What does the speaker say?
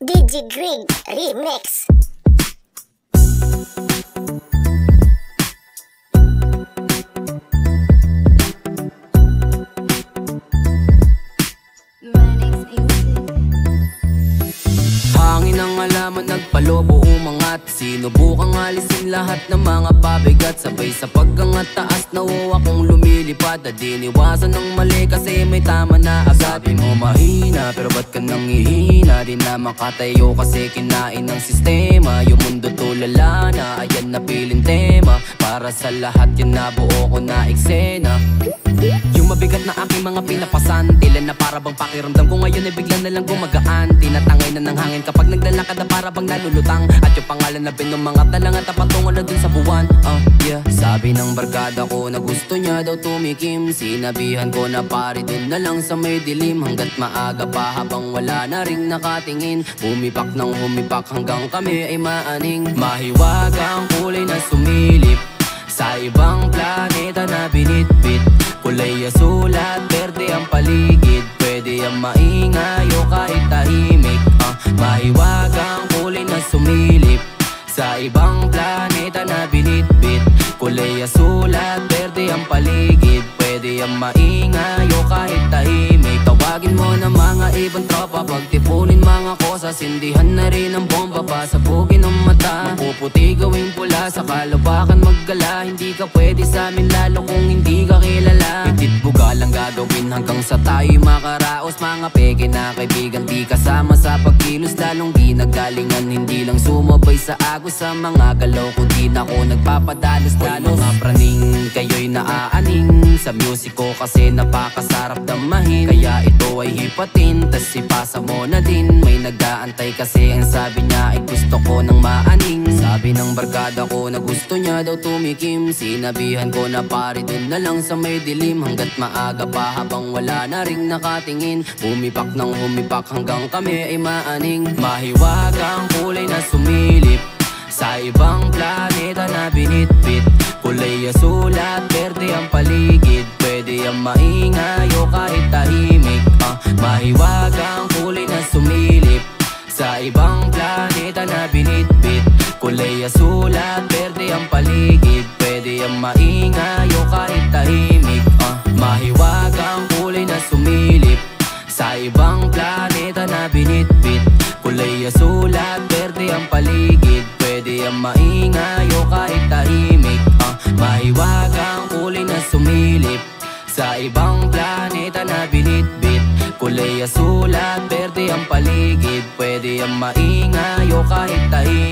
DJ Greg Remix. Hangin ang alaman nagpalobo umangat Sinubukang alisin lahat ng mga pabigat. Sabay sa pagkangat taas na akong lumilipad. At diniwasan ng mali kasi may tama na agad Sabi mo mahina pero ba't ka nang ihina Di na makatayo kasi kinain ng sistema. Yung mundo tulala na ayan na piling tema. Para sa lahat yun nabuo ko na eksena. Yung mabigat na aking mga pinapasan Tila na para bang pakiramdam ko ngayon ay bigla na lang gumagaan Na ng hangin. Kapag naglalakad na para bang nalulutang. At yung pangalan na lang at tapatungan na dun sa buwan. Uh, yeah. Sabi ng barkada ko na gusto niya daw tumikim. Sinabihan ko na pare dun na lang sa may dilim. Hanggat maaga pa habang wala na ring nakatingin. Humipak ng humipak hanggang kami ay maaning. Mahiwaga ang kulay na sumilip sa ibang planeta Mahiwagang kulay na sumilip Sa ibang planeta na binitbit. Kulay asul at berde ang paligid. Pwede ang maingay o kahit tahimik. Tawagin mo na mga ibang tropa Pagtipunin mga kosa. Sindihan na rin ang bomba Pasabugin ang mata. Mapuputi gawing pula Sa kalupakan maggala. Hindi ka pwede sa amin lalo kung hindi ka kilala Pitit buga lang gagawin hanggang sa tayo'y makaraos. Mga peke na kaibigan Di kasama sa pagkilos. Lalong ginagalingan Hindi lang sumabay sa agos Sa mga galaw Kundi na ako nagpapadalos. Lalo mga praning Kayo'y naaaning. Sa music ko kasi napakasarap damahin. Kaya ito ay hipatin Tas ipasa mo na din. May nag-aantay kasi ang sabi niya ay gusto ko ng maaning. Sabi ng barkada ko na gusto niya daw tumikim. Sinabihan ko na pare dun na lang sa may dilim. Hanggat maaga pa habang wala na ring nakatingin. Humipak ng humipak hanggang kami ay maaning. Mahiwaga ang kulay na sumilip sa ibang planeta na binitbit. Kulay asul at berde ang paligid. Pwede ang maingay o kahit tahimik. Uh, Mahiwaga ang kulay na sumilip Sa ibang planeta na binitbit. Kulay asul at berde ang paligid. Pwede ang maingay ibang planeta na binitbit. Kulay asul at berde ang paligid. Pwede ang maingay o kahit tahimik. Uh, Mahiwaga ang kulay na sumilip. Sa ibang planeta na binitbit. Kulay asul at berde ang paligid. Pwede ang maingay o kahit tahimik.